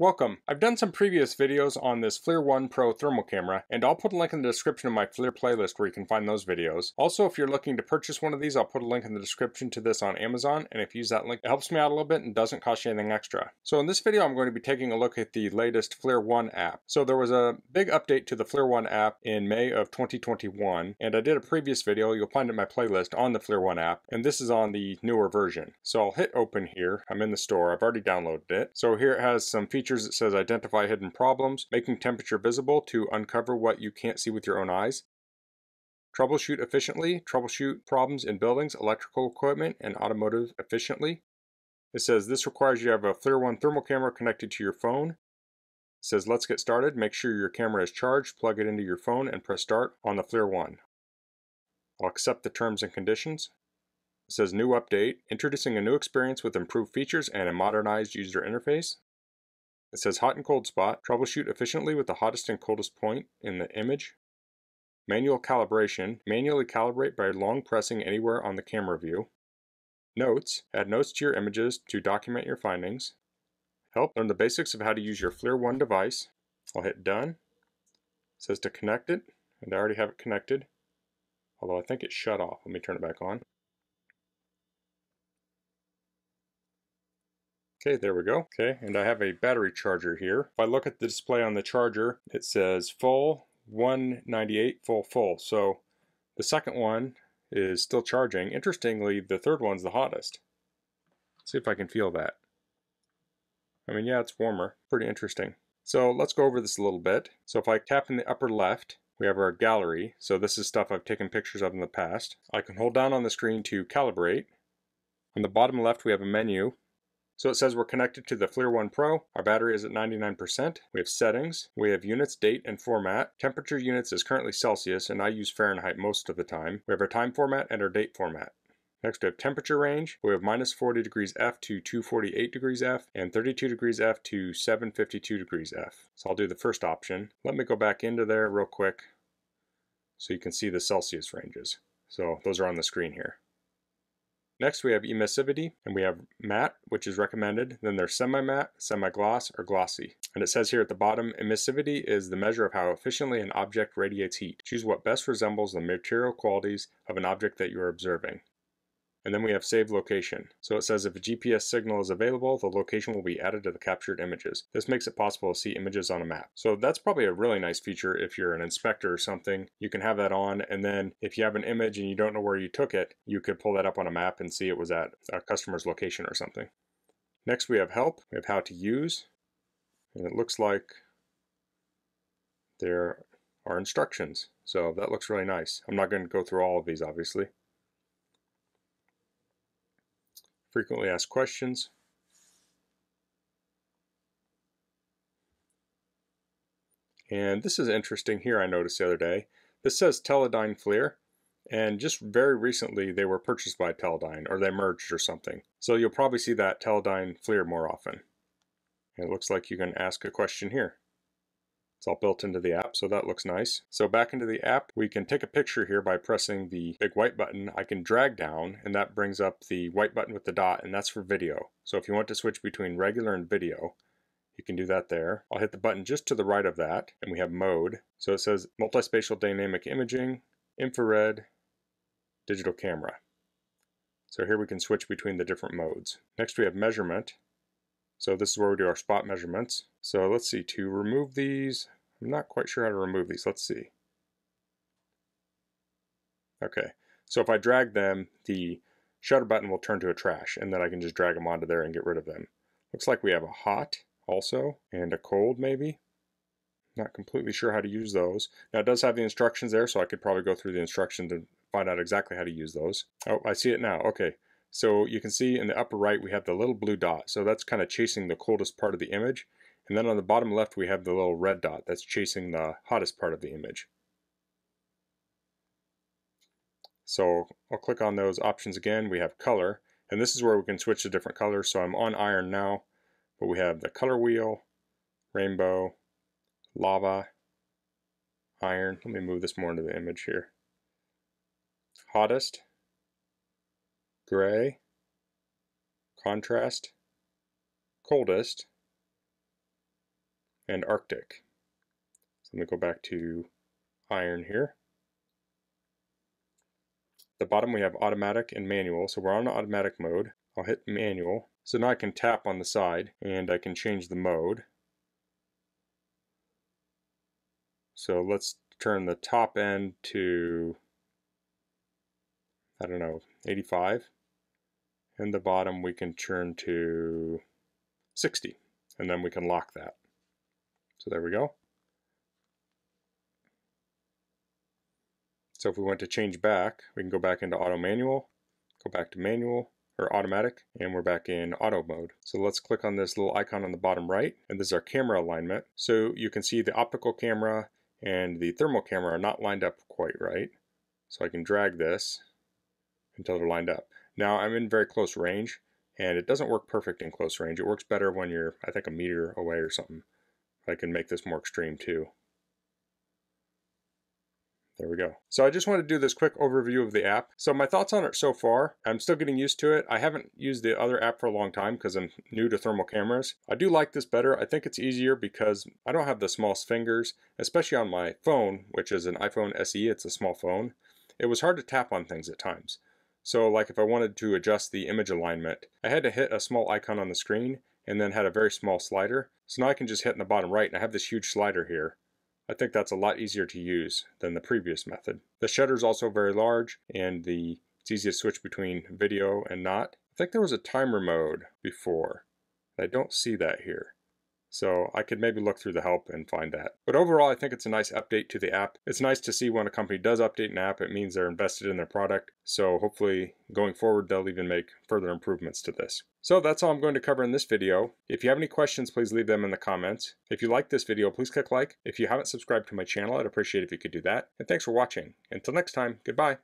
Welcome. I've done some previous videos on this FLIR One Pro thermal camera, and I'll put a link in the description of my FLIR playlist where you can find those videos. Also, if you're looking to purchase one of these, I'll put a link in the description to this on Amazon, and if you use that link, it helps me out a little bit and doesn't cost you anything extra. So in this video, I'm going to be taking a look at the latest FLIR One app. So there was a big update to the FLIR One app in May of 2021, and I did a previous video, you'll find it in my playlist on the FLIR One app, and this is on the newer version. So I'll hit open here. I'm in the store. I've already downloaded it. So here it has some features. It says identify identify hidden problems, making temperature visible to uncover what you can't see with your own eyes, troubleshoot efficiently, troubleshoot problems in buildings, electrical equipment, and automotive efficiently. It says this requires you have a FLIR One thermal camera connected to your phone. It says let's get started. Make sure your camera is charged, plug it into your phone, and press start on the FLIR One. I'll accept the terms and conditions. It says new update, introducing a new experience with improved features and a modernized user interface. It says hot and cold spot, troubleshoot efficiently with the hottest and coldest point in the image. Manual calibration, manually calibrate by long pressing anywhere on the camera view. Notes, add notes to your images to document your findings. Help learn the basics of how to use your FLIR One device. I'll hit done. It says to connect it, and I already have it connected. Although I think it's shut off. Let me turn it back on. Okay, there we go. Okay, and I have a battery charger here. If I look at the display on the charger, it says full 198 full full. So the second one is still charging. Interestingly, the third one's the hottest. Let's see if I can feel that. I mean, yeah, it's warmer. Pretty interesting. So let's go over this a little bit. So if I tap in the upper left, we have our gallery. So this is stuff I've taken pictures of in the past. I can hold down on the screen to calibrate. On the bottom left, we have a menu. So it says we're connected to the FLIR One Pro. Our battery is at 99%. We have settings. We have units, date, and format. Temperature units is currently Celsius, and I use Fahrenheit most of the time. We have our time format and our date format. Next we have temperature range. We have minus 40 degrees F to 248 degrees F and 32 degrees F to 752 degrees F. So I'll do the first option. Let me go back into there real quick so you can see the Celsius ranges. So those are on the screen here. Next we have emissivity, and we have matte, which is recommended. Then there's semi-matte, semi-gloss, or glossy. And it says here at the bottom, emissivity is the measure of how efficiently an object radiates heat. Choose what best resembles the material qualities of an object that you are observing. And then we have save location. So it says if a GPS signal is available, the location will be added to the captured images. This makes it possible to see images on a map. So that's probably a really nice feature if you're an inspector or something. You can have that on and then if you have an image and you don't know where you took it, you could pull that up on a map and see it was at a customer's location or something. Next we have help. We have how to use. And it looks like there are instructions. So that looks really nice. I'm not going to go through all of these obviously. Frequently asked questions. And this is interesting here I noticed the other day. This says Teledyne FLIR, and just very recently they were purchased by Teledyne, or they merged or something. So you'll probably see that Teledyne FLIR more often. And it looks like you can ask a question here. It's all built into the app, so that looks nice. So back into the app, we can take a picture here by pressing the big white button. I can drag down, and that brings up the white button with the dot, and that's for video. So if you want to switch between regular and video, you can do that there. I'll hit the button just to the right of that, and we have mode. So it says multispectral dynamic imaging, infrared, digital camera. So here we can switch between the different modes. Next we have measurement. So this is where we do our spot measurements. So let's see, to remove these, I'm not quite sure how to remove these. Let's see. Okay, so if I drag them, the shutter button will turn to a trash, and then I can just drag them onto there and get rid of them. Looks like we have a hot also, and a cold maybe. Not completely sure how to use those. Now it does have the instructions there, so I could probably go through the instructions and find out exactly how to use those. Oh, I see it now. Okay, so you can see in the upper right we have the little blue dot. So that's kind of chasing the coldest part of the image. And then on the bottom left we have the little red dot that's chasing the hottest part of the image. So I'll click on those options again. We have color. And this is where we can switch to different colors. So I'm on iron now. But we have the color wheel, rainbow, lava, iron. Let me move this more into the image here. Hottest, gray, contrast, coldest, and Arctic. So let me go back to iron here. the bottom we have automatic and manual, so we're on automatic mode. I'll hit manual. So now I can tap on the side and I can change the mode. So let's turn the top end to, I don't know, 85. And the bottom we can turn to 60. And then we can lock that. So there we go. So if we want to change back, we can go back into auto manual, go back to manual, or automatic, and we're back in auto mode. So let's click on this little icon on the bottom right, and this is our camera alignment. So you can see the optical camera and the thermal camera are not lined up quite right. So I can drag this until they're lined up. Now I'm in very close range, and it doesn't work perfect in close range. It works better when you're, I think, a meter away or something. I can make this more extreme too. There we go. So I just want to do this quick overview of the app. So my thoughts on it so far, I'm still getting used to it. I haven't used the other app for a long time because I'm new to thermal cameras. I do like this better. I think it's easier because I don't have the smallest fingers, especially on my phone, which is an iPhone SE. It's a small phone. It was hard to tap on things at times. So like if I wanted to adjust the image alignment, I had to hit a small icon on the screen and then had a very small slider. So now I can just hit in the bottom right and I have this huge slider here. I think that's a lot easier to use than the previous method. The shutter is also very large and the it's easy to switch between video and not. I think there was a timer mode before. I don't see that here. So I could maybe look through the help and find that. But overall, I think it's a nice update to the app. It's nice to see when a company does update an app, it means they're invested in their product. So hopefully going forward, they'll even make further improvements to this. So that's all I'm going to cover in this video. If you have any questions, please leave them in the comments. If you like this video, please click like. If you haven't subscribed to my channel, I'd appreciate if you could do that. And thanks for watching. Until next time, goodbye.